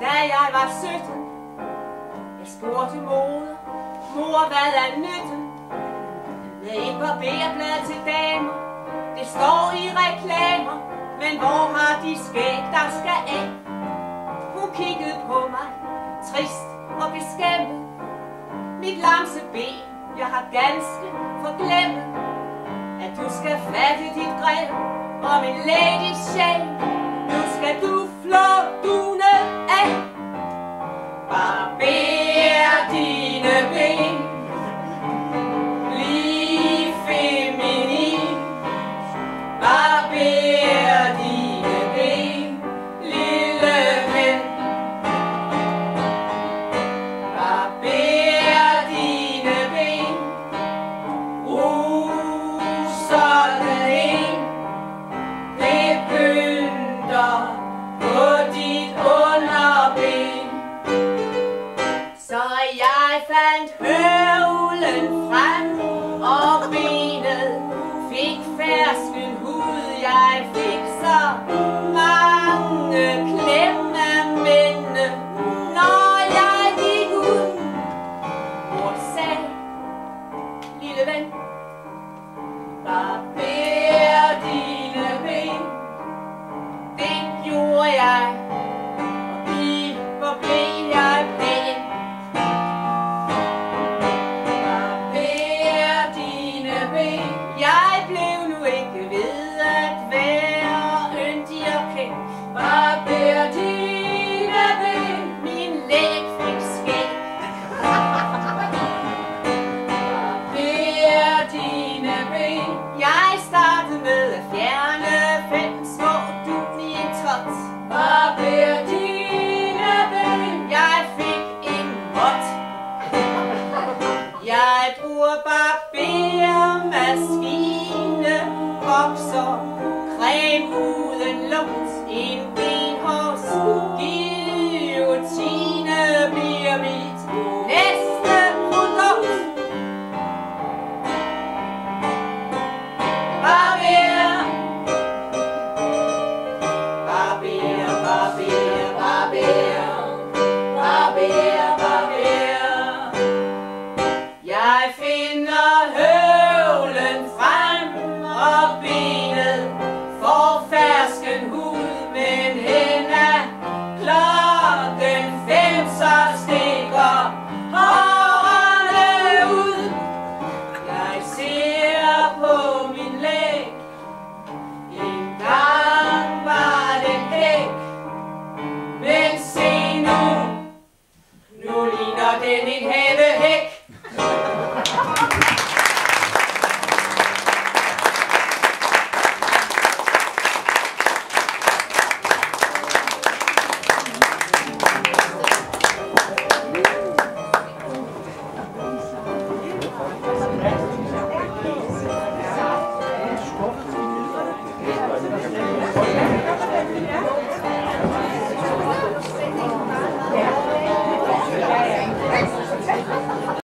da jeg var 17. Jeg spurgte moder, mor, hvad er nytten? Med et barberblad til damer, det står i reklamer, men hvor har de skæg, der skal af? Hun kiggede på mig, trist og beskæmmet. Mit lamse ben, jeg har ganske forglemt, at du skal fatte dit greb om en lady shame Jeg fandt høvlen frem og benet fik fersken hud, jeg vokser, kræm uden lugt, en ben.